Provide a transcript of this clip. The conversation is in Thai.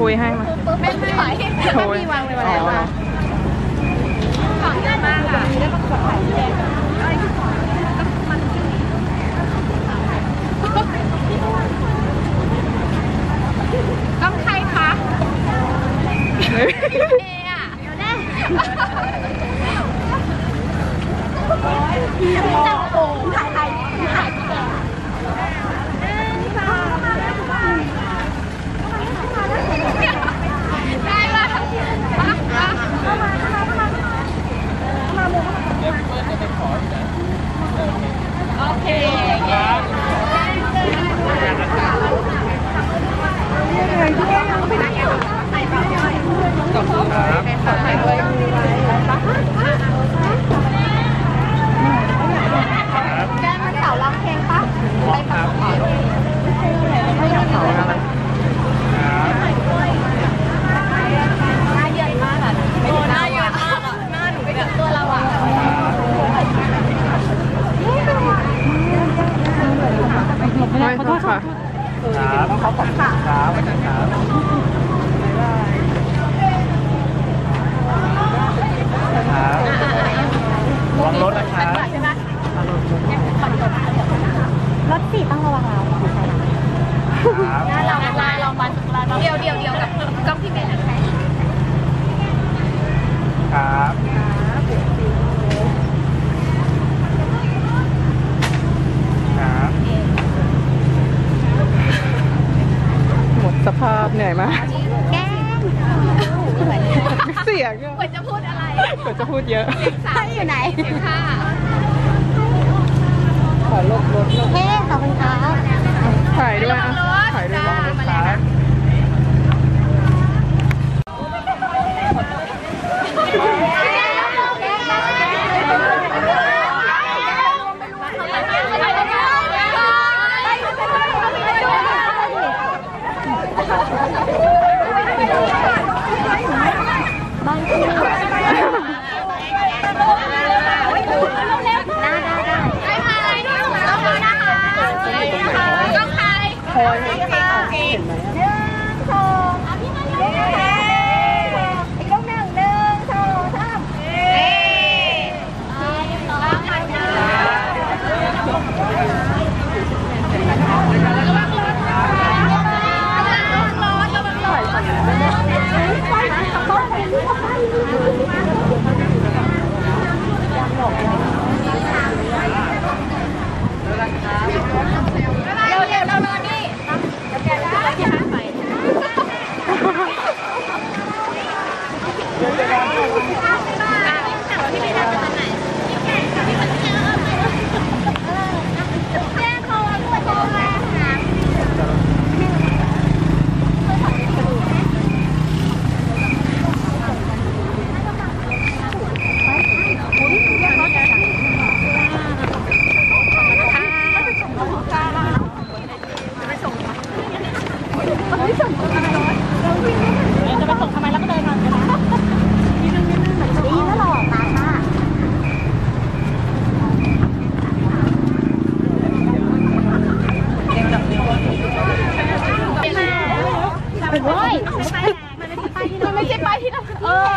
คุยให้มาไม่ไม่ถอยโอ้ยมีวางไว้แล้วอะของเยอะมากอะได้ต้องขายแดงต้องใครคะเออะเดี๋ยวแน่จับโป่งถ่ายถ่ายถ่ายพี่แกได้ปะมามาเข้ามาเข้ามาเข้ามาเข้ามาโมโอเคแกมันเสาร้องเพลงปะไปฟังเพลงไม่ได้เสาอะไร หน้าเยินมากอะโอ้หน้าเยินมากอะ หน้าหนูเป็นตัวเราอะ ไม่ขอโทษค่ะ ครับขอบคุณครับอาจารย์ครับครับระวังรถนะครับ ใช่ไหม รถสี่ต้องระวังเราครับหน้าเราลายเรามันเดียวเดียวเดียวกับกล้องพี่เมย์นะครับครับหมดสภาพเหนื่อยมากแกล้งเสียงอะควรจะพูดอะไรเดี๋ยวจะพูดเยอะสาวอยู่ไหนค่ะขอ ลบลบลบ โอเฮ้ขอบคุณครับ ถ่ายด้วยอะ โอเคโอเคหนึ่งสองอะพี่มาเยค่ มันไม่ใช่ป้ายที่เราเออ